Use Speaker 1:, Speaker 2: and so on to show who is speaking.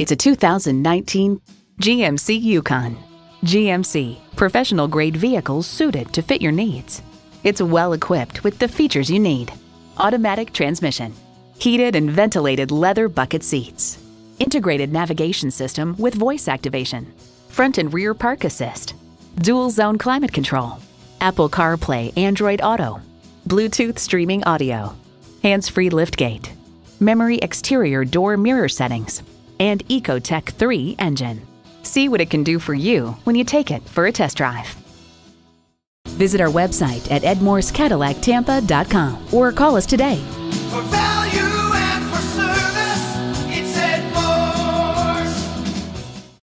Speaker 1: It's a 2019 GMC Yukon. GMC, professional grade vehicles suited to fit your needs. It's well equipped with the features you need automatic transmission, heated and ventilated leather bucket seats, integrated navigation system with voice activation, front and rear park assist, dual zone climate control, Apple CarPlay Android Auto, Bluetooth streaming audio, hands free liftgate, memory exterior door mirror settings, and Ecotec 3 engine. See what it can do for you when you take it for a test drive. Visit our website at edmorsecadillactampa.com or call us today.
Speaker 2: For